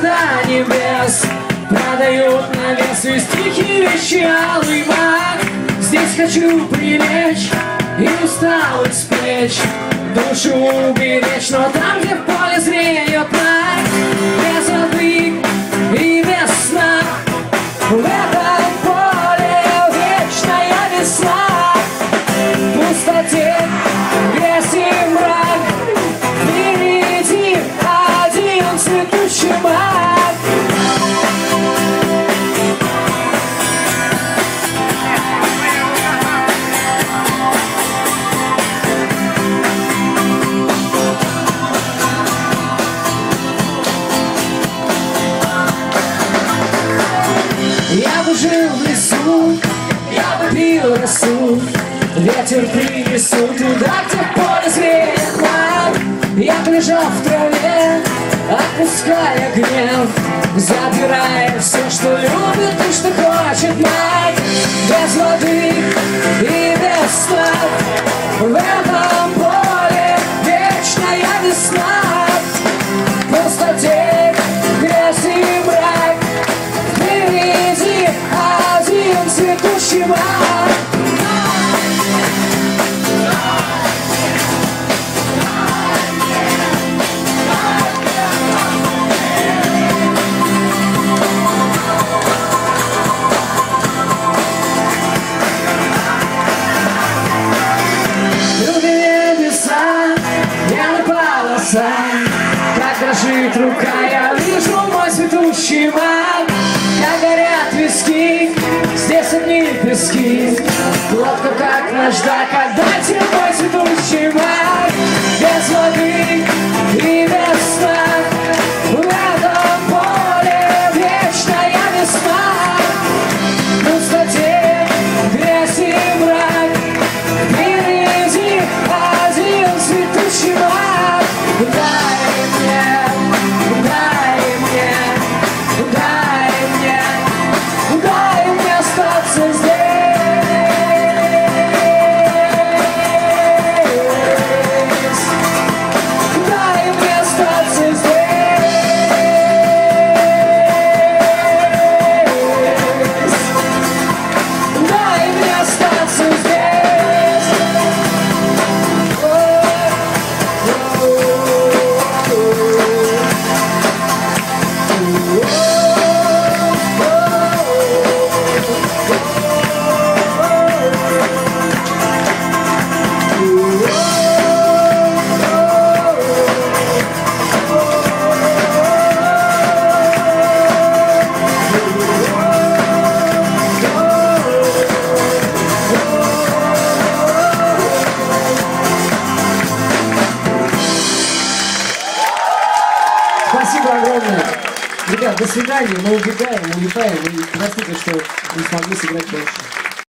до небес Продают на вес и стихи вещи алый маг. Здесь хочу прилечь и усталость плеч Душу уберечь, но там, где в Я бы жил в лесу, я бы пил росу. Ветер принесу туда, где поле маг Я бы лежал в траве, отпуская гнев Забирая все, что любит и что хочет мать. Без воды и без сна В этом поле вечная весна. В грязь и мрак Впереди один цветущий маг полоса Как дрожит рука, я вижу мой цветущий маг Как горят виски, здесь одни пески. Лодка как наждак, отдайте мой цветущий маг yeah. Спасибо огромное. Ребят, до свидания. Мы убегаем, улетаем. И простите, что не смогли сыграть дальше.